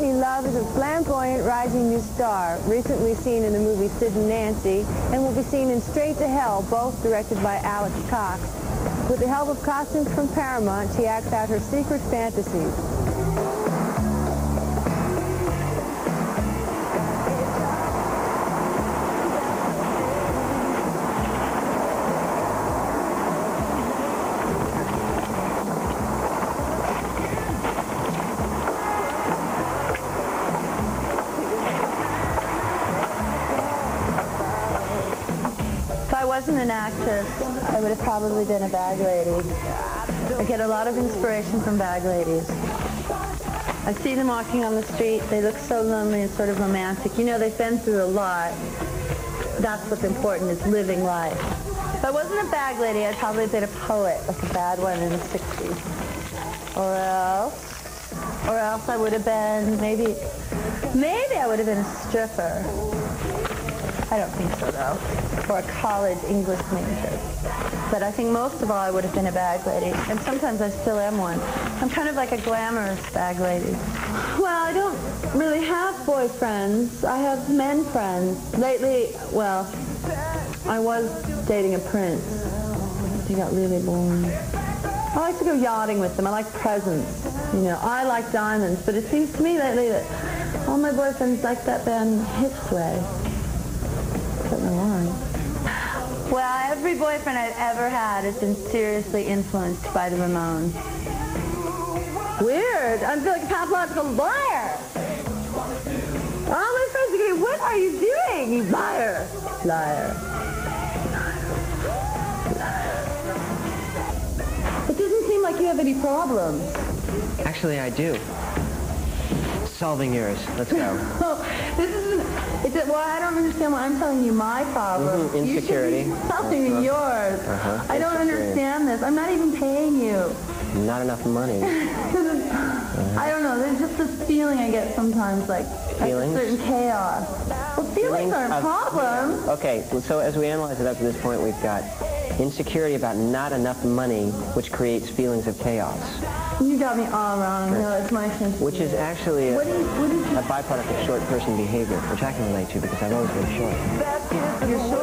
Courtney Love is a flamboyant rising new star, recently seen in the movie Sid and Nancy, and will be seen in Straight to Hell, both directed by Alex Cox. With the help of costumes from Paramount, she acts out her secret fantasies. Wasn't an actress, I would have probably been a bag lady. I get a lot of inspiration from bag ladies. I see them walking on the street. They look so lonely and sort of romantic. You know, they've been through a lot. That's what's important, is living life. If I wasn't a bag lady, I'd probably been a poet, like a bad one in the 60s. Or else, or else I would have been, maybe, maybe I would have been a stripper. I don't think so, though. Or a college English major. But I think most of all, I would have been a bag lady. And sometimes I still am one. I'm kind of like a glamorous bag lady. Well, I don't really have boyfriends. I have men friends. Lately, well, I was dating a prince. He got really boring. I like to go yachting with them. I like presents. You know, I like diamonds. But it seems to me lately that all my boyfriends like that band Hitsway. Don't know. Well, every boyfriend I've ever had has been seriously influenced by the Ramones. Weird. I feel like a pathological liar. All my friends are going, what are you doing, you liar? Liar. It doesn't seem like you have any problems. Actually, I do. Solving yours. Let's go. Oh, this isn't, it's a, well, I don't understand why I'm telling you my problem. Mhm, insecurity. You should be telling me yours. Uh-huh, I don't understand this. I'm not even paying you. Not enough money. I don't know. There's just this feeling I get sometimes, like Feelings? a certain chaos. Well, feelings, Feelings aren't of- problems. Okay, so as we analyze it up to this point, we've got insecurity about not enough money, which creates feelings of chaos, You got me all wrong. No, it's my sense. which is actually a, What is, what is a byproduct of short person behavior, which I can relate to because I've always been short. You're short, aren't you?